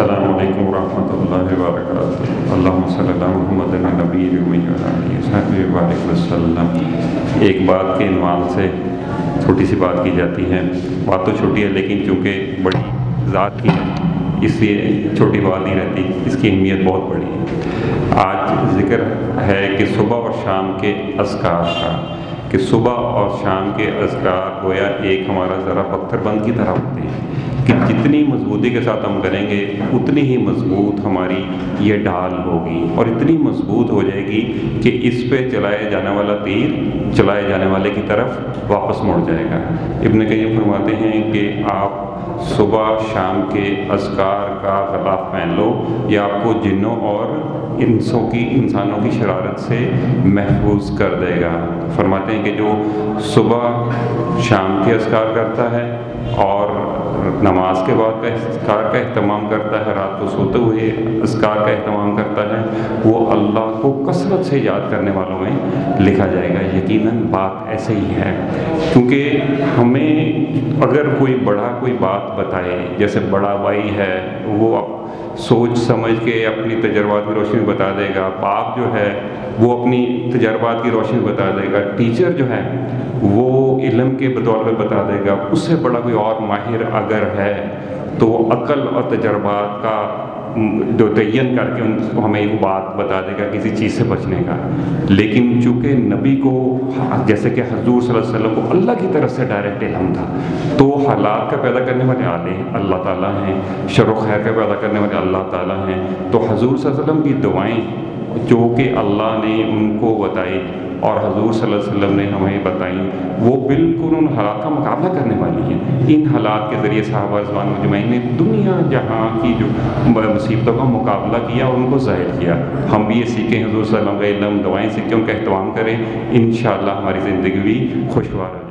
السلام علیکم ورحمۃ اللہ وبرکاتہ۔ اللہم صلی اللہ محمد نبی وبارک وسلم۔ ایک بات کے عنوان سے چھوٹی سی بات کی جاتی ہے۔ بات تو چھوٹی ہے لیکن چونکہ بڑی ذات کی ہے، اس لیے چھوٹی بات نہیں رہتی، اس کی اہمیت بہت بڑی ہے۔ آج ذکر ہے کہ صبح اور شام کے اذکار کا۔ کہ صبح اور شام کے اذکار گویا ایک ہمارا ذرا پتھر بند کی طرح ہوتے ہیں۔ کہ جتنی مضبوطی کے ساتھ ہم کریں گے، اتنی ہی مضبوط ہماری یہ ڈھال ہوگی اور اتنی مضبوط ہو جائے گی کہ اس پہ چلائے جانے والا تیر چلائے جانے والے کی طرف واپس مڑ جائے گا۔ ابن قیم فرماتے ہیں کہ آپ صبح شام کے اذکار کا غلاف پہن لو، یہ آپ کو جنوں اور انسوں کی، انسانوں کی شرارت سے محفوظ کر دے گا۔ فرماتے ہیں کہ جو صبح شام کے اذکار کرتا ہے اور نماز کے بعد کا اذکار کا اہتمام کرتا ہے، رات کو سوتے ہوئے اذکار کا اہتمام کرتا ہے، وہ اللہ کو کثرت سے یاد کرنے والوں میں لکھا جائے گا۔ یقیناً بات ایسے ہی ہے۔ کیونکہ ہمیں اگر کوئی بڑا کوئی بات بتائے، جیسے بڑا بھائی ہے، وہ سوچ سمجھ کے اپنی تجربات کی روشنی بتا دے گا۔ باپ جو ہے، وہ اپنی تجربات کی روشنی بتا دے گا۔ ٹیچر جو ہے، وہ علم کے بدولت بتا دے گا، اس سے بڑا کوئی اور ماہر اگر ہے تو وہ عقل اور تجربات کا، جو تعین کر کے ان کو ہمیں ایک بات بتا دے گا، کسی چیز سے بچنے کا۔ لیکن چونکہ نبی کو، جیسے کہ حضور صلی اللہ علیہ وسلم کو اللہ کی طرف سے ڈائریکٹ علم تھا، تو حالات کا پیدا کرنے والے آلے اللہ تعالیٰ ہیں، شر و خیر کا پیدا کرنے والے اللہ تعالیٰ ہیں۔ تو حضور صلی اللہ علیہ وسلم کی دعائیں، جو کہ اللہ نے ان کو بتائی اور حضور صلی اللہ علیہ وسلم نے ہمیں بتائیں، وہ بالکل ان حالات کا مقابلہ کرنے والی ہیں۔ ان حالات کے ذریعے صحابہ رضوان مجمعین نے دنیا جہاں کی جو مصیبتوں کا مقابلہ کیا اور ان کو ظاہر کیا۔ ہم بھی یہ سیکھیں، حضور صلی اللہ علیہ وسلم کا علم دعائیں سیکھیں ان کا اہتمام کریں؟ انشاءاللہ ہماری زندگی بھی خوشگوار ہو